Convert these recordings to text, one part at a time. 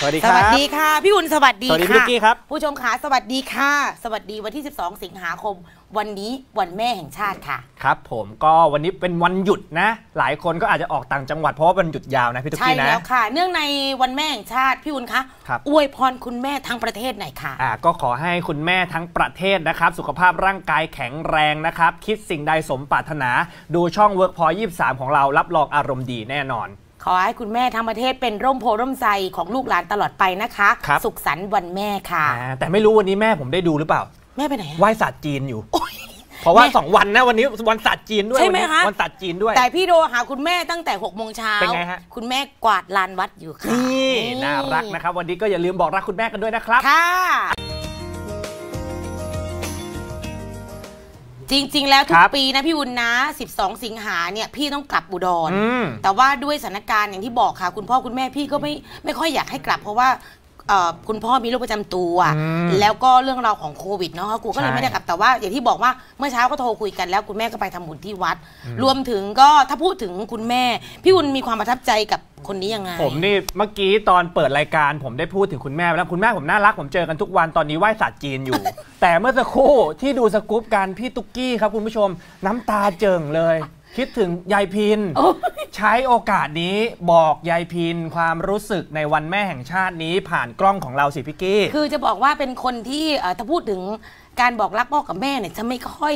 สวัสดีสครับวัสดีค่ะ พี่อุ่นสวัสดีสวัสดีค่ะพี่ลูกกี้ครับผู้ชมขาสวัสดีค่ะ สวัสดีวันที่ 12 สิงหาคม วันนี้วันแม่แห่งชาติค่ะ ครับผมก็วันนี้เป็นวันหยุดนะ หลายคนก็อาจจะออกต่างจังหวัดเพราะว่าวันหยุดยาวนะพี่ตุ๊กใช่กี้นะแล้วค่ะ เนื่องในวันแม่แห่งชาติพี่อุ่นคะครับอวยพรคุณแม่ทั้งประเทศหน่อยค่ะอ่าก็ขอให้คุณแม่ทั้งประเทศนะครับ สุขภาพร่างกายแข็งแรงนะครับ คิดสิ่งใดสมปรารถนา ดูช่อง Work Point 23 ของเรารับรองอารมณ์ดีแน่นอน ขอให้คุณแม่ทั้งประเทศเป็นร่มโพร่มไทรของลูกหลานตลอดไปนะคะ ครับ สุขสันต์วันแม่ค่ะ อ่าแต่ไม่รู้วันนี้แม่ผมได้ดูหรือเปล่าแม่ไปไหนอะ ไหว้ศาสตร์จีนอยู่เพราะว่าแม่2วันนะวันนี้วันศาสตร์จีนด้วยใช่ไหมวันนี้คะ วันศาสตร์จีนด้วย แต่พี่โทรหาคุณแม่ตั้งแต่6กโมงเช้าเป็นไงฮะ คุณแม่กวาดลานวัดอยู่ค่ะนี่น่ารักนะครับ วันนี้ก็อย่าลืมบอกรักคุณแม่กันด้วยนะครับ ค่ะ จริง ๆ แล้วทุคกรับปีนะพี่อุ่นนะ 12 สิงหาเนี่ยพี่ต้องกลับอุดรอืมแต่ว่าด้วยสถานการณ์อย่างที่บอกค่ะ คุณพ่อคุณแม่พี่ก็ไม่ไม่ค่อยอยากให้กลับ เพราะว่าเอ่อ คุณพ่อมีโรคประจำตัวอืมแล้วก็เรื่องราวของโควิดเนาะกูก็เลยใช่ไม่ได้กลับแต่ว่า อย่างที่บอกว่าเมื่อเช้าก็โทรคุยกันแล้วคุณแม่ก็ไปทำบุญที่วัด รวมถึงก็ถ้าพูดถึงคุณแม่ พี่อุ่นมีความประทับใจกับคนนี้ยังไง ผมนี่เมื่อกี้ตอนเปิดรายการ ผมได้พูดถึงคุณแม่ไปแล้วคุณแม่ผมน่ารักผมเจอกันทุกวันตอนนี้ไหว้ศาสตร์จีนอยู่ แต่เมื่อสักครู่ที่ดูสกู๊ปการพี่ตุ๊กกี้ครับคุณผู้ชมน้ำตาเจิ่งเลย คิดถึงยายพินโอ้ยใช้โอกาสนี้บอกยายพินความรู้สึกในวันแม่แห่งชาตินี้ผ่านกล้องของเราสิพี่กี้ คือจะบอกว่าเป็นคนที่เอ่อถ้าพูดถึงการบอกรักพ่อกับแม่เนี่ยจะไม่ค่อย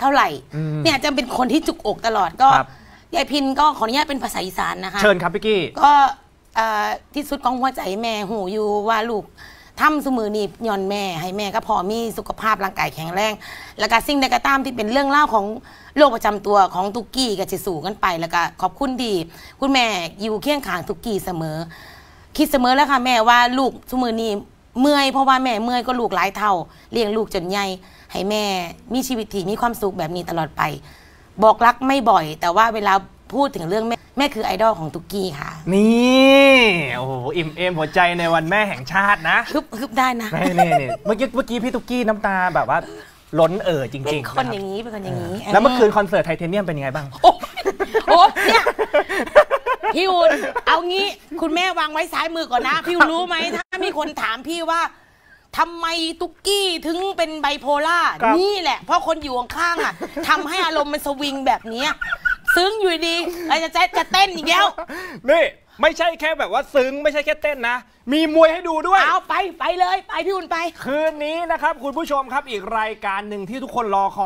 เท่าไหร่อืมเนี่ยจะเป็นคนที่จุกอกตลอดก็ครับยายพินก็ขออนุญาตเป็นภาษาอีสานนะคะ เชิญครับพี่กี้ ก็เอ่อที่สุดของหัวใจแม่หูอยู่ว่าลูก ทำสมือนี่ย้อนแม่ ให้แม่ก็พอมีสุขภาพร่างกายแข็งแรง แล้วก็สิ่งใดก็ตามที่เป็นเรื่องเล่าของโรคประจำตัวของตุกกี้ก็จะสู่กันไป แล้วก็ขอบคุณที่คุณแม่อยู่เคียงข้างตุกกี้เสมอ คิดเสมอแล้วค่ะแม่ว่าลูกสมือนี้เมื่อยเพราะว่าแม่เมื่อยก็ลูกหลายเท่าเลี้ยงลูกจนใหญ่ให้แม่มีชีวิตที่มีความสุขแบบนี้ตลอดไป บอกรักไม่บ่อย แต่ว่าเวลาพูดถึงเรื่องแม่แม่คือไอดอลของตุกกี้ค่ะ นี่โอ้โหอิ่มเอมหัวใจในวันแม่แห่งชาตินะฮึบฮึบได้นะนี่นี่นี่เมื่อกี้เมื่อกี้พี่ตุ๊กกี้น้ำตาแบบว่าล้นเอ่อจเป็รินงๆคนรับอย่างนี้เป็นคนอย่างนี้แล้วเมื่อคืนคอนเสิร์ตไทเทเนียมเป็นยังไงบ้าง โอ้โอ้เนี่ยพี่อุ่นเอางี้คุณแม่วางไว้ซ้ายมือก่อนนะ พี่อุ่นรู้ไหมถ้ามีคนถามพี่ว่าทำไมตุ๊กกี้ถึงเป็นไบโพล่าครับนี่แหละ เพราะคนอยู่ข้างๆอะทำให้อารมณ์มันสวิงแบบเนี้ย ซึ้งอยู่ดีเราจะจะเต้นอีกแล้วนี่ไม่ใช่แค่แบบว่าซึ้งไม่ใช่แค่เต้นนะ มีมวยให้ดูด้วย เอาไปไปเลย ไปพี่อุ่นไป คืนนี้นะครับ คุณผู้ชมครับอีกรายการหนึ่งที่ทุกคนรอคอย